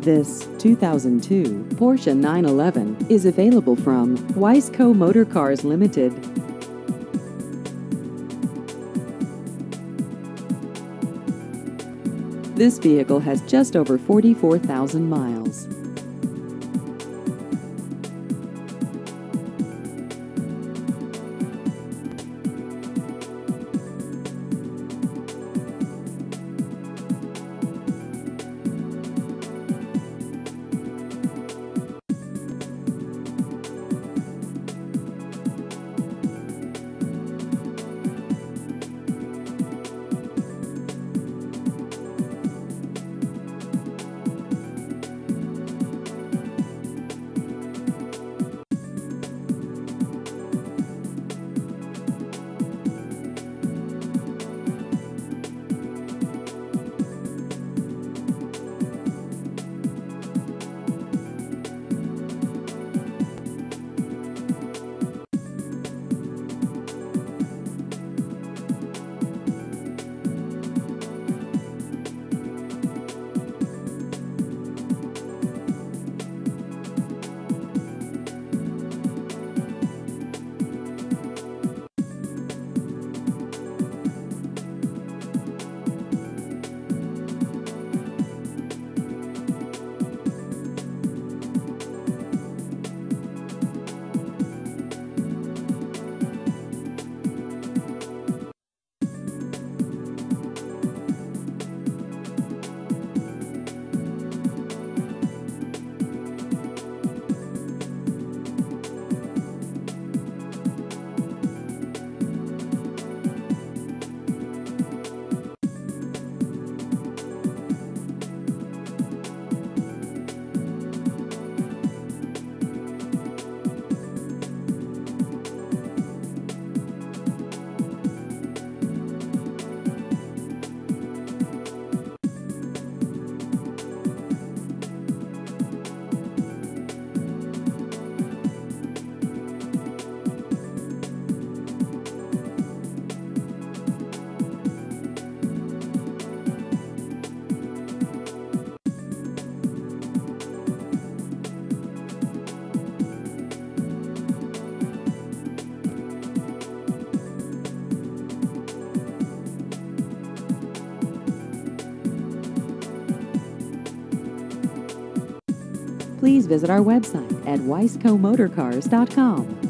This 2002 Porsche 911 is available from Weisco Motor Cars Limited. This vehicle has just over 44,000 miles. Please visit our website at weiscomotorcars.com.